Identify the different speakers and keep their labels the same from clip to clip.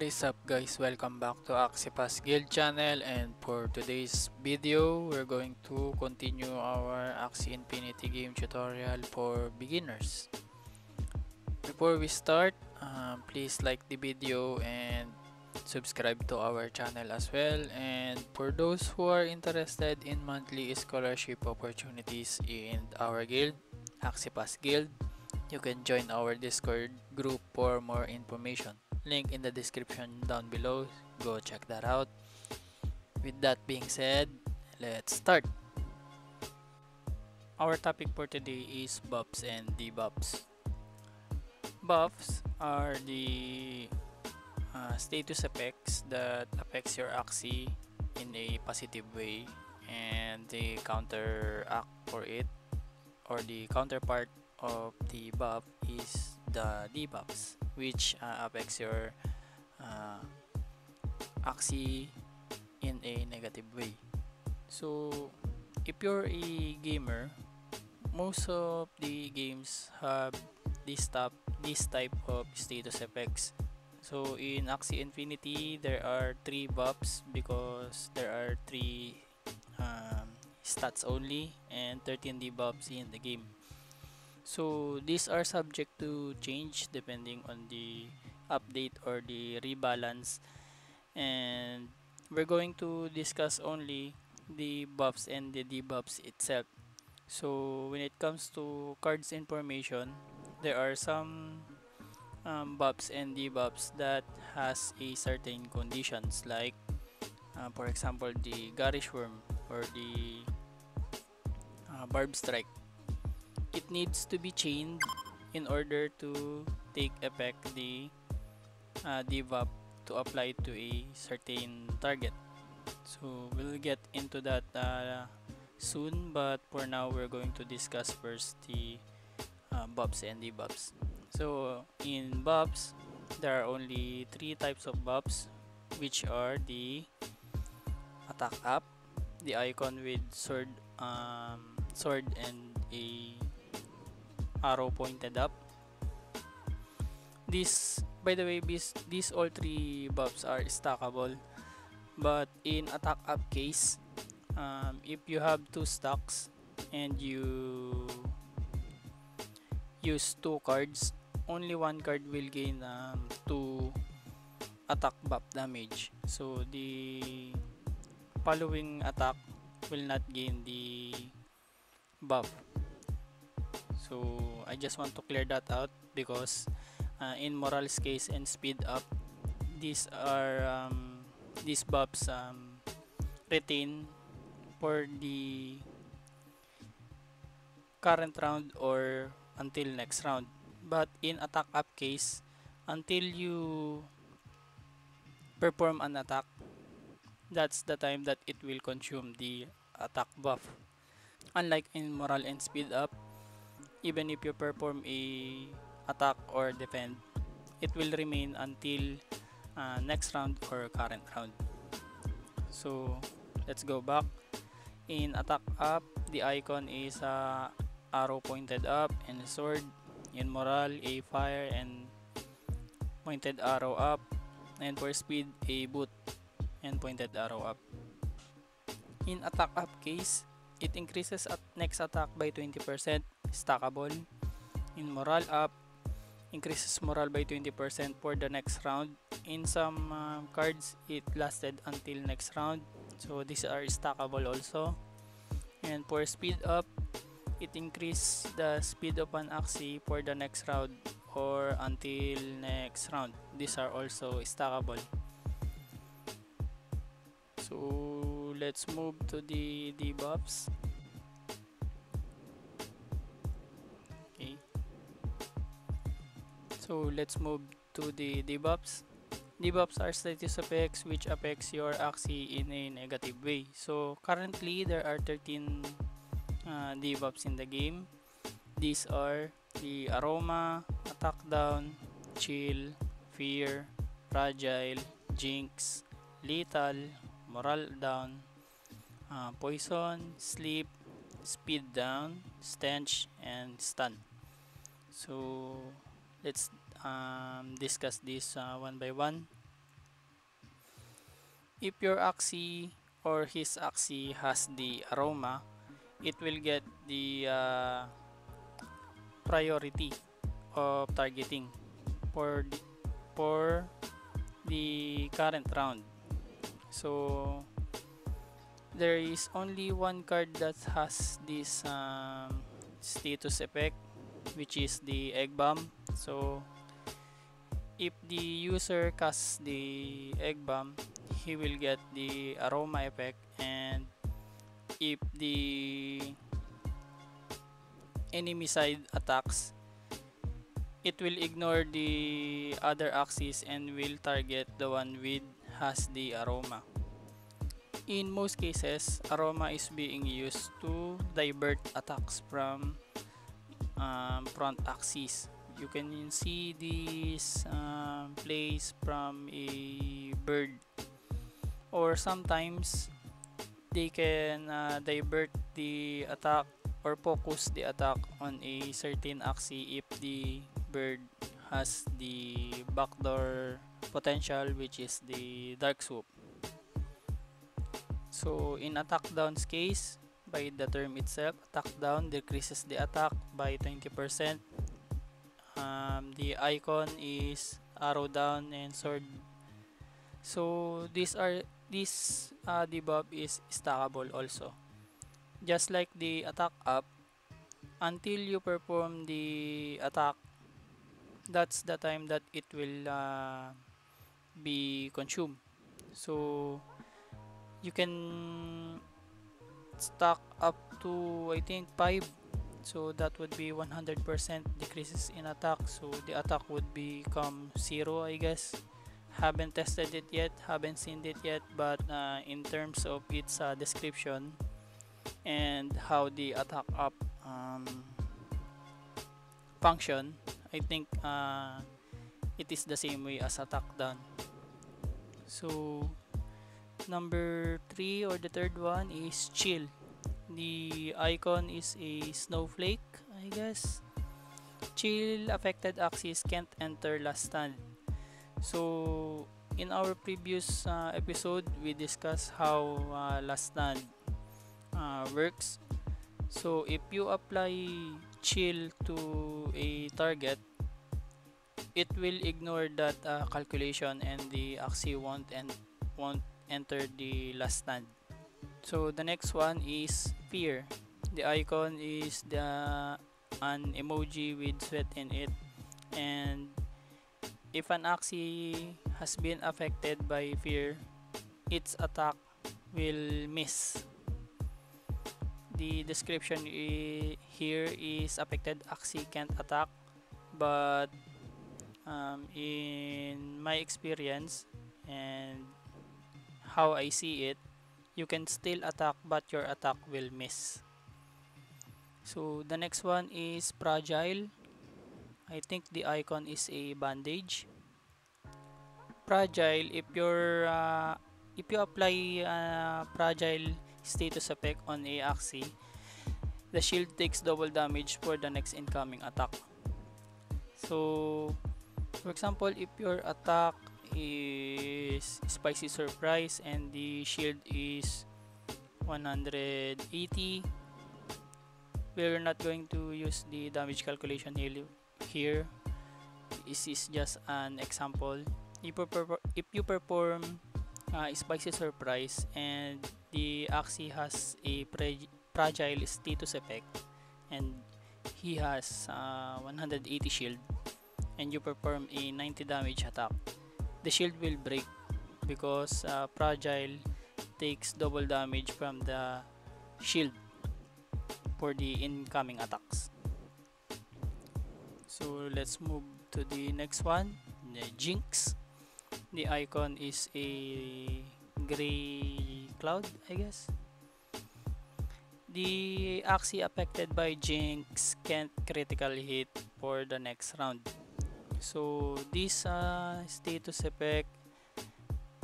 Speaker 1: What is up guys? Welcome back to Axie Pass Guild channel and for today's video, we're going to continue our Axie Infinity game tutorial for beginners. Before we start, um, please like the video and subscribe to our channel as well and for those who are interested in monthly scholarship opportunities in our guild, Axie Pass Guild, you can join our Discord group for more information link in the description down below. Go check that out. With that being said let's start. Our topic for today is buffs and debuffs. Buffs are the uh, status effects that affects your axie in a positive way and the counteract for it or the counterpart of the buff is the debuffs which uh, affects your uh, in a negative way. So if you're a gamer most of the games have this type this type of status effects. So in Axie Infinity there are three buffs because there are three um, stats only and 13 debuffs in the game so these are subject to change depending on the update or the rebalance. And we're going to discuss only the buffs and the debuffs itself. So when it comes to cards information there are some um, buffs and debuffs that has a certain conditions like uh, for example the garish worm or the uh, barb strike it needs to be chained in order to take effect the uh, debuff to apply to a certain target. So we'll get into that uh, soon but for now we're going to discuss first the uh, buffs and debuffs so in buffs there are only three types of buffs which are the attack up the icon with sword um, sword and a arrow pointed up. This by the way this, these all three buffs are stackable. But in attack up case um, if you have two stacks and you use two cards only one card will gain um, two attack buff damage. So the following attack will not gain the buff so I just want to clear that out because uh, in Moral's case and speed up these are um, these buffs um, retain for the current round or until next round. But in attack up case until you perform an attack that's the time that it will consume the attack buff. Unlike in moral and speed up even if you perform a attack or defend it will remain until uh, next round or current round. So let's go back. In attack up the icon is a uh, arrow pointed up and sword in moral a fire and pointed arrow up and for speed a boot and pointed arrow up. In attack up case it increases at next attack by 20% stackable. In morale up, increases morale by 20% for the next round. In some uh, cards, it lasted until next round. So these are stackable also. And for speed up, it increase the speed of an axie for the next round or until next round. These are also stackable. So let's move to the debuffs. So let's move to the debuffs. Debuffs are status effects which affects your axie in a negative way. So currently there are 13 uh, debuffs in the game. These are the aroma, attack down, chill, fear, fragile, jinx, lethal, moral down, uh, poison, sleep, speed down, stench, and stun. So let's um, discuss this uh, one by one if your Axie or his Axie has the aroma, it will get the uh, priority of targeting for the, for the current round. So there is only one card that has this um, status effect which is the egg bomb so if the user casts the egg bomb he will get the aroma effect. And if the enemy side attacks it will ignore the other axis and will target the one with has the aroma. In most cases aroma is being used to divert attacks from um, front axis you can see this um, place from a bird. Or sometimes they can uh, divert the attack or focus the attack on a certain axis if the bird has the backdoor potential which is the dark swoop. So in attack down's case by the term itself attack down decreases the attack by 20% um, the icon is arrow down and sword. So these are this uh, debuff is stackable also. Just like the attack up until you perform the attack that's the time that it will uh, be consumed. So you can stack up to I think 5 so that would be 100% decreases in attack. So the attack would become 0 I guess. Haven't tested it yet haven't seen it yet but uh, in terms of its uh, description and how the attack up um, function I think uh, it is the same way as attack down so number 3 or the third one is chill the icon is a snowflake I guess. Chill affected axis can't enter last stand so in our previous uh, episode we discussed how uh, last stand uh, works. So if you apply chill to a target it will ignore that uh, calculation and the axis won't and won't enter the last stand so the next one is fear. The icon is the an emoji with sweat in it. And if an axis has been affected by fear its attack will miss. The description here is affected axis can't attack but um, in my experience and how I see it you can still attack but your attack will miss. So the next one is fragile. I think the icon is a bandage. Fragile if you're uh, if you apply uh, fragile status effect on a axis the shield takes double damage for the next incoming attack. So for example if your attack is spicy surprise and the shield is 180 we're not going to use the damage calculation here this is just an example. If you, perform uh, spicy surprise and the axie has a fragile status effect and he has uh, 180 shield and you perform a 90 damage attack the shield will break because uh, fragile takes double damage from the shield for the incoming attacks. So let's move to the next one the jinx. The icon is a gray cloud I guess. The axis affected by jinx can't critically hit for the next round so this uh, status effect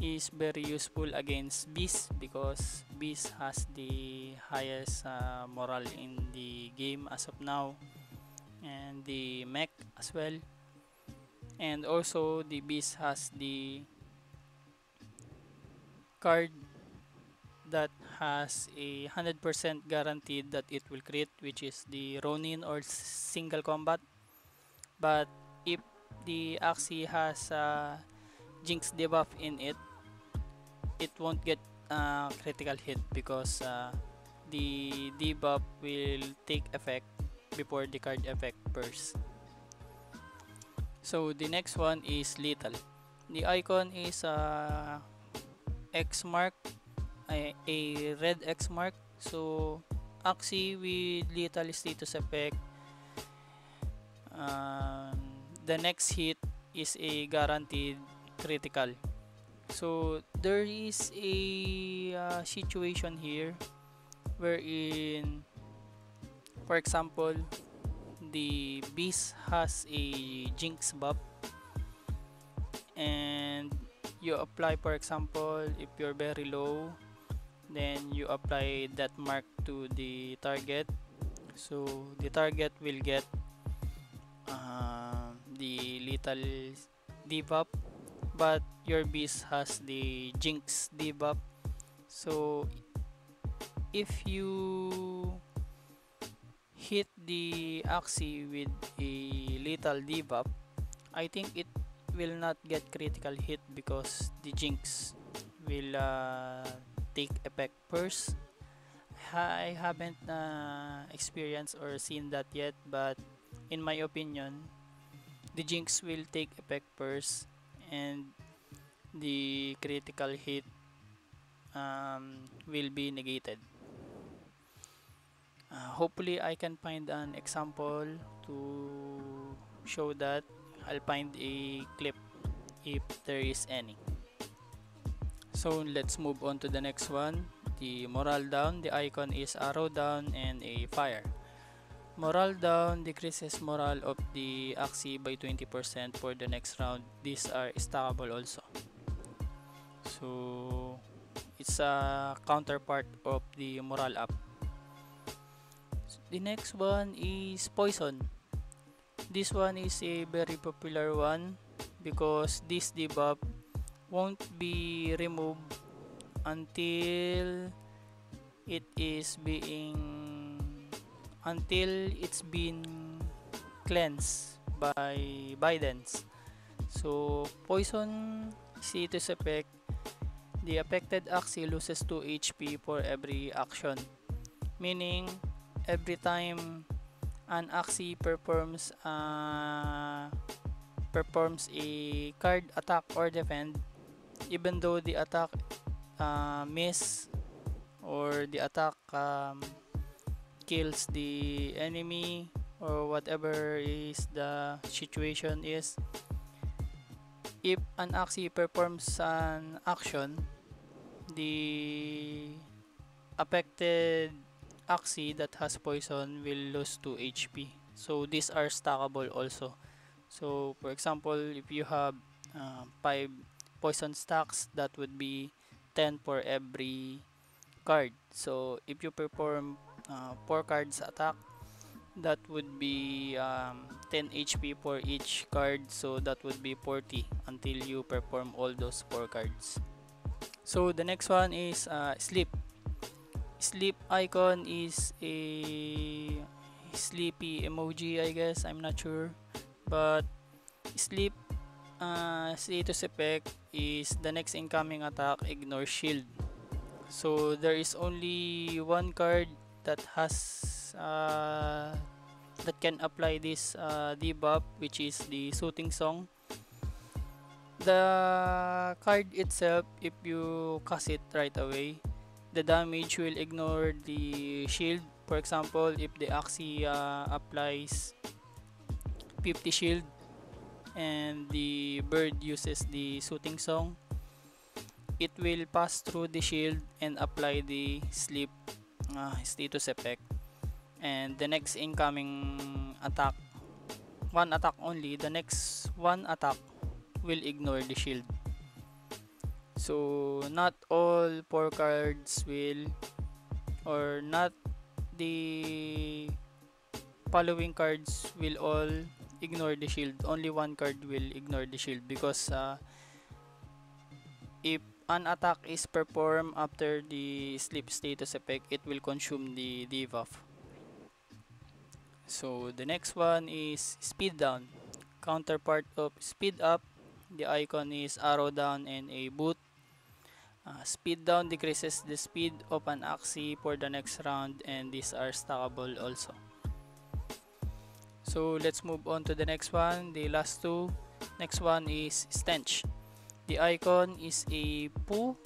Speaker 1: is very useful against beast because beast has the highest uh, moral in the game as of now and the mech as well. And also the beast has the card that has a 100% guaranteed that it will crit which is the Ronin or single combat. But if the Axii has a Jinx debuff in it it won't get uh, critical hit because uh, the debuff will take effect before the card effect bursts. So the next one is lethal. The icon is a X mark, a, a red X mark. So Axii with lethal status effect. Um, the next hit is a guaranteed critical. So there is a uh, situation here wherein for example the beast has a jinx buff and you apply for example if you're very low then you apply that mark to the target so the target will get uh, the lethal debuff but your beast has the jinx debuff so if you hit the Axii with a lethal debuff I think it will not get critical hit because the jinx will uh, take effect first. I haven't uh, experienced or seen that yet but in my opinion the jinx will take effect first and the critical hit um, will be negated. Uh, hopefully I can find an example to show that I'll find a clip if there is any. So let's move on to the next one. The moral down the icon is arrow down and a fire morale down decreases morale of the Axii by 20% for the next round. These are stackable also. So it's a counterpart of the morale up. The next one is poison. This one is a very popular one because this debuff won't be removed until it is being until it's been cleansed by Bidens. So poison status effect. The affected Axie loses 2 HP for every action. Meaning every time an Axie performs uh, performs a card attack or defend even though the attack uh, miss or the attack um, kills the enemy or whatever is the situation is if an Axii performs an action the affected Axii that has poison will lose 2 HP. So these are stackable also. So for example, if you have uh, 5 poison stacks, that would be 10 for every card. So if you perform uh, 4 cards attack, that would be um, 10 HP for each card. So that would be 40 until you perform all those 4 cards. So the next one is uh, sleep sleep icon is a sleepy emoji I guess I'm not sure but sleep uh, status effect is the next incoming attack ignore shield so there is only one card that has uh, that can apply this uh, debuff which is the soothing song. The card itself if you cast it right away the damage will ignore the shield. For example if the Axie uh, applies 50 shield and the bird uses the soothing song it will pass through the shield and apply the sleep uh, status effect and the next incoming attack one attack only the next one attack will ignore the shield. So not all four cards will or not the following cards will all ignore the shield. Only one card will ignore the shield because uh, if an attack is performed after the sleep status effect, it will consume the debuff. So the next one is speed down. Counterpart of speed up, the icon is arrow down and a boot. Uh, speed down decreases the speed of an Axie for the next round and these are stackable also. So let's move on to the next one, the last two. Next one is stench. The icon is a poo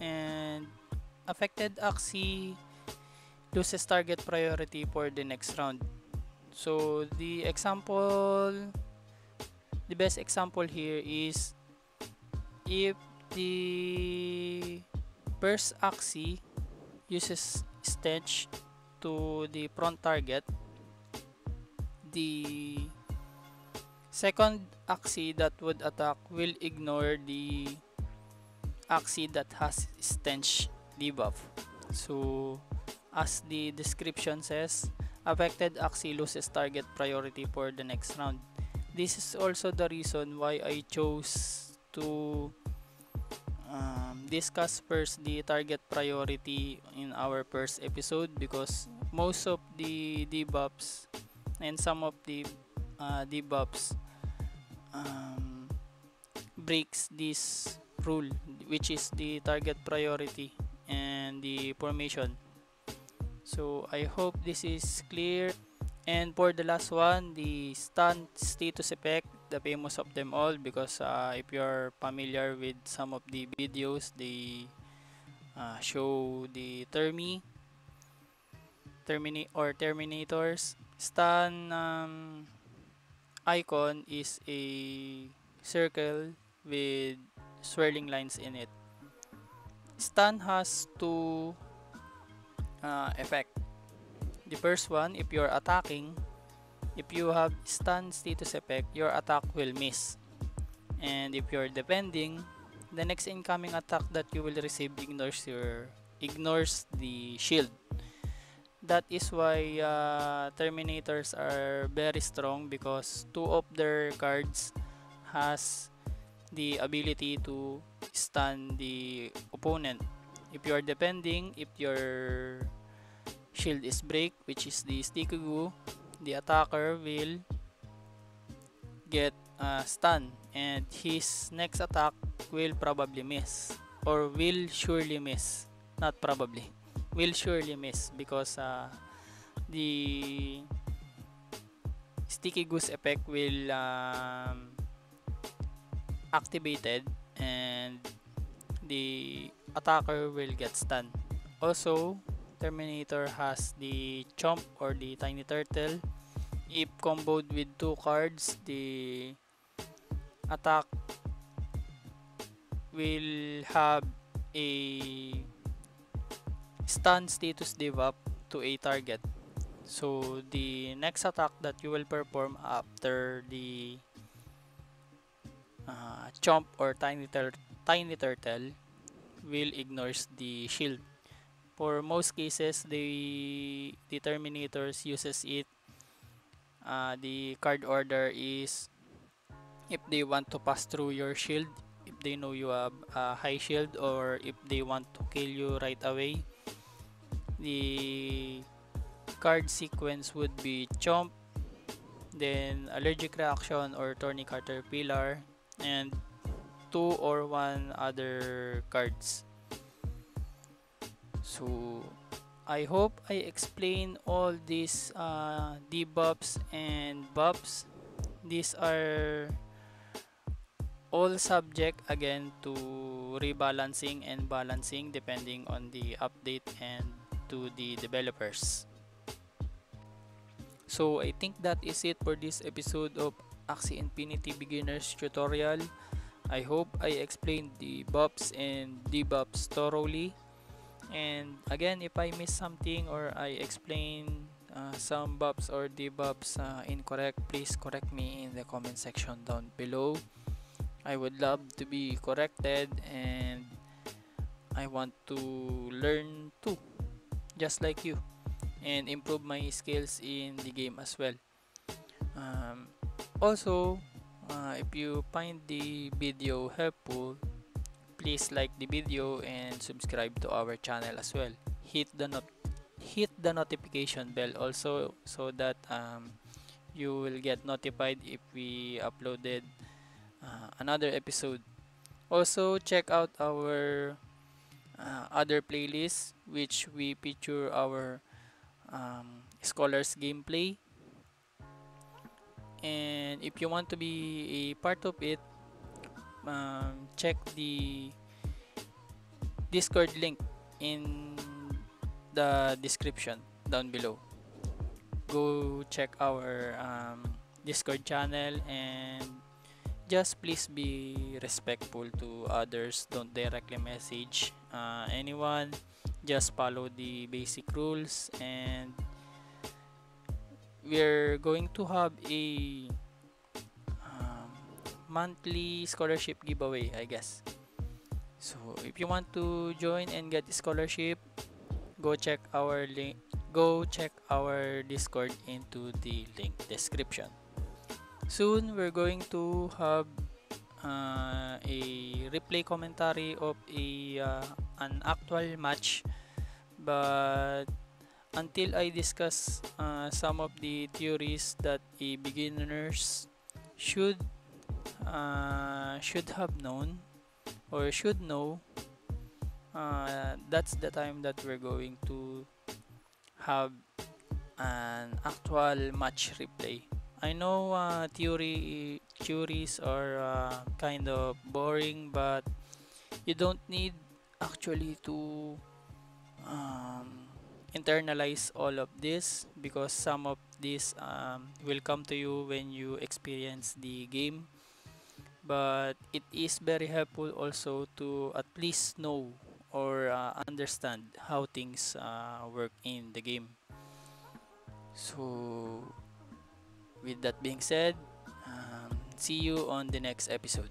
Speaker 1: and affected Axie loses target priority for the next round. So the example, the best example here is if the burst Axie uses stench to the front target, the second Axie that would attack will ignore the Axie that has stench debuff. So, as the description says, affected Axie loses target priority for the next round. This is also the reason why I chose to um, discuss first the target priority in our first episode because most of the debuffs and some of the uh, debuffs um, breaks this rule which is the target priority and the formation. So I hope this is clear. And for the last one the stun status effect the famous of them all because uh, if you're familiar with some of the videos they uh, show the Termi Termini or Terminators stun um, icon is a circle with swirling lines in it. Stun has two uh, effect. The first one, if you're attacking, if you have stun status effect, your attack will miss. And if you're defending, the next incoming attack that you will receive ignores your ignores the shield that is why uh, Terminators are very strong because two of their cards has the ability to stun the opponent. If you are defending, if your shield is break, which is the sticky goo, the attacker will get uh, stun and his next attack will probably miss or will surely miss not probably will surely miss because uh, the sticky goo's effect will um, activated and the attacker will get stunned. Also, Terminator has the Chomp or the Tiny Turtle. If comboed with two cards, the attack will have a stun status up to a target. So the next attack that you will perform after the uh, chomp or tiny, tur tiny turtle will ignores the shield. For most cases, the, the Terminators uses it. Uh, the card order is if they want to pass through your shield, if they know you have a high shield, or if they want to kill you right away, the card sequence would be Chomp, then Allergic Reaction or Thorny Caterpillar, and two or one other cards. So, I hope I explain all these uh, debuffs and buffs. These are all subject again to rebalancing and balancing depending on the update and to the developers. So I think that is it for this episode of Axie Infinity Beginners tutorial. I hope I explained the buffs and debuffs thoroughly. And again, if I miss something or I explain uh, some buffs or debuffs uh, incorrect, please correct me in the comment section down below. I would love to be corrected and I want to learn too just like you and improve my skills in the game as well. Um, also uh, if you find the video helpful please like the video and subscribe to our channel as well. Hit the not hit the notification bell also so that um, you will get notified if we uploaded uh, another episode. Also check out our uh, other playlists which we feature our um, scholars gameplay. And if you want to be a part of it um, check the discord link in the description down below. Go check our um, discord channel and just please be respectful to others. Don't directly message uh, anyone just follow the basic rules and we're going to have a um, monthly scholarship giveaway i guess. So if you want to join and get scholarship go check our link go check our discord into the link description. Soon we're going to have uh, a replay commentary of a uh, an actual match. But until I discuss uh, some of the theories that a beginners should uh, should have known or should know uh, that's the time that we're going to have an actual match replay I know uh, theory theories are uh, kind of boring but you don't need actually to um, internalize all of this because some of this um, will come to you when you experience the game. But it is very helpful also to at least know or uh, understand how things uh, work in the game. So with that being said um, see you on the next episode